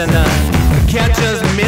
and miss and